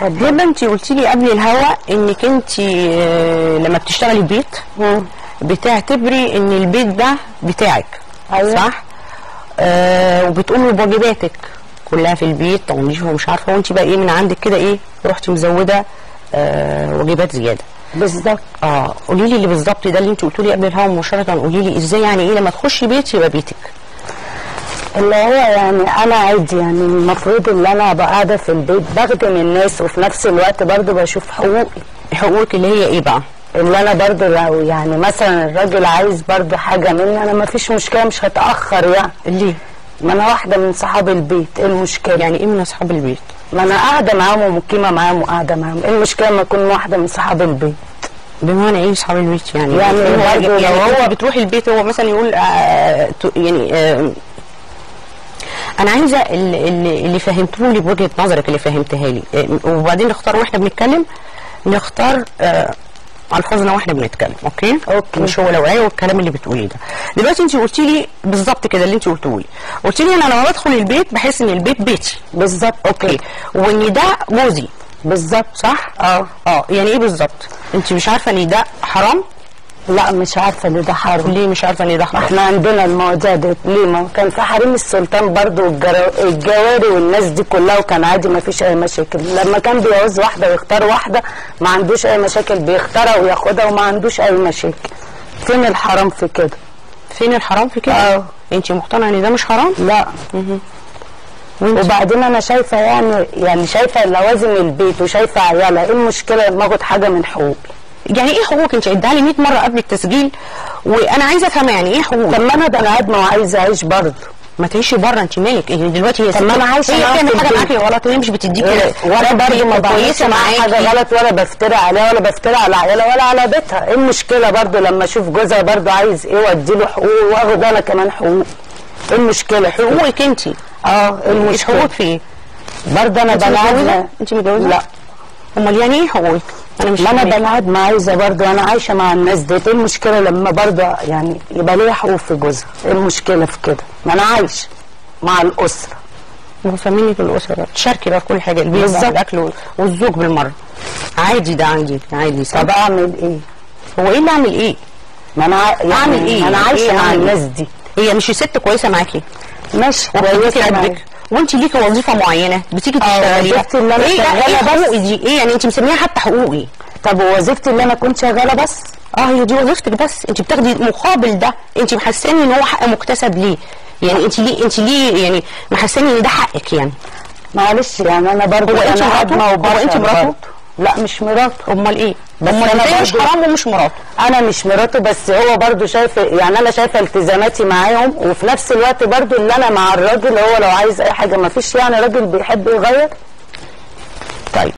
هبه انت قلتي لي قبل الهوا انك انت آه، لما بتشتغلي البيت بتعتبري ان البيت ده بتاعك أيوة. صح؟ آه وبتقومي بواجباتك كلها في البيت تنظيف ومش عارفة وانت بقى إيه من عندك كده إيه رحتي مزودة آه واجبات زيادة. بالظبط. آه قولي لي اللي بالظبط ده اللي انت قلتوا لي قبل الهوا مباشرة قولي لي إزاي يعني إيه لما تخشي بيت يبقى بيتك. اللي هو يعني أنا عادي يعني المفروض إن أنا أبقى قاعدة في البيت بخدم الناس وفي نفس الوقت برضو بشوف حقوقي. حقوقك اللي هي إيه بقى؟ اللي أنا برضو لو يعني مثلا الراجل عايز برضو حاجة مني أنا ما فيش مشكلة مش هتأخر يعني. ليه؟ ما أنا واحدة من صحاب البيت إيه المشكلة؟ يعني إيه من أصحاب البيت؟ ما أنا قاعدة معاهم ومقيمة معاهم وقاعدة معاهم إيه المشكلة لما أكون واحدة من صحاب البيت؟ بمعنى إيه اصحاب البيت يعني؟ يعني يعني لو هو بتروحي البيت هو مثلا يقول آه يعني آه أنا عايزة اللي, اللي اللي فهمته لي بوجهه نظرك اللي فهمتها لي. آه وبعدين نختار وإحنا بنتكلم؟ نختار آه الفاظنا وإحنا بنتكلم okay؟ okay. مش هو لوعيه والكلام اللي بتقوليه ده. دلوقتي انت قلتي لي بالظبط كده اللي انت قلته لي قلتي لي أنا لما بدخل البيت بحس إن البيت بيتي. بالظبط. okay. وإن ده جوزي. بالظبط. صح؟ آه. آه يعني إيه بالظبط؟ انت مش عارفة إن ده حرام؟ لا مش عارفة ان ده حرام. ليه مش عارفة ان ده حرام؟ إحنا عندنا المواضيع دي ليه؟ ما كان في حريم السلطان برضو الجواري والناس دي كلها وكان عادي ما فيش أي مشاكل. لما كان بيعوز واحدة ويختار واحدة ما عندوش أي مشاكل بيختارها وياخدها وما عندوش أي مشاكل. فين الحرام في كده؟ فين الحرام في كده؟ آه. انت مقتنعة ان ده مش حرام؟ لا. وبعدين أنا شايفة يعني يعني شايفة لوازم البيت وشايفة عيالها إيه المشكلة لما أخد حاجة من حقوقي؟ يعني إيه حقوقك؟ أنت عدها لي 100 مرة قبل التسجيل وأنا عايزة افهم يعني إيه حقوق؟ طب ما أنا بني آدم وعايزه أعيش برضه ما تعيشي بره أنت مالك؟ يعني دلوقتي هي طب ما أنا عايشة هي بتعمل حاجة. معاكي غلط وهي مش بتديكي إيه، وأنا برضه ما كويسة معاها حاجة معاكي غلط ولا بفتري عليها ولا بفتري على عيالها ولا على بيتها إيه المشكلة برضه لما أشوف جوزها برضه عايز إيه وأدي له حقوق وأخد أنا كمان حقوق إيه المشكلة حقوقك أنت آه إيه مش المشكلة حقوقك في إيه؟ برضه أنا؟ آدم أنت متجوزة؟ لا أمال يعني إيه حقوقك؟ أنا مش ما أنا. بني آدم عايزة برضه أنا عايشة مع الناس دي إيه المشكلة لما برضه يعني يبقى ليا حقوق في جوزها إيه المشكلة في كده ما أنا عايشه مع الأسرة وفهميني في الأسرة تشاركي بقى في كل حاجة البيت. بقى الأكل والزوج بالمرة عادي ده عندي عادي صح طب أعمل إيه هو إيه اللي أعمل إيه؟ ما أنا يعني أعمل إيه؟ أنا عايشة إيه مع أعمل؟ الناس دي هي مش ست كويسة معاكي ماشي كويسة معايا. وانت ليكي وظيفة معينة بتيجي آه، تشتغليها. وظيفتي اللي إيه إيه بس. حقوقي دي إيه يعني انت مسميها حتى حقوقي. طب ووظيفتي اللي أنا كنت شغالة بس؟ آه هي دي وظيفتك بس. انت بتاخدي مقابل ده. انت محساني إن هو حق مكتسب ليه. يعني انت ليه انت ليه يعني محساني إن ده حقك يعني. معلش يعني أنا برضه أنا هو وبشر انت مراته؟ لا مش مراته. أمال إيه؟ بس إزاي مش برضو- حرام ومش مراته؟ أنا مش مراته بس هو برضه شايف يعني أنا شايفة التزاماتي معاهم وفي نفس الوقت برضه اللي أنا مع الراجل هو لو عايز أي حاجة ما فيش يعني راجل بيحب يغير. طيب.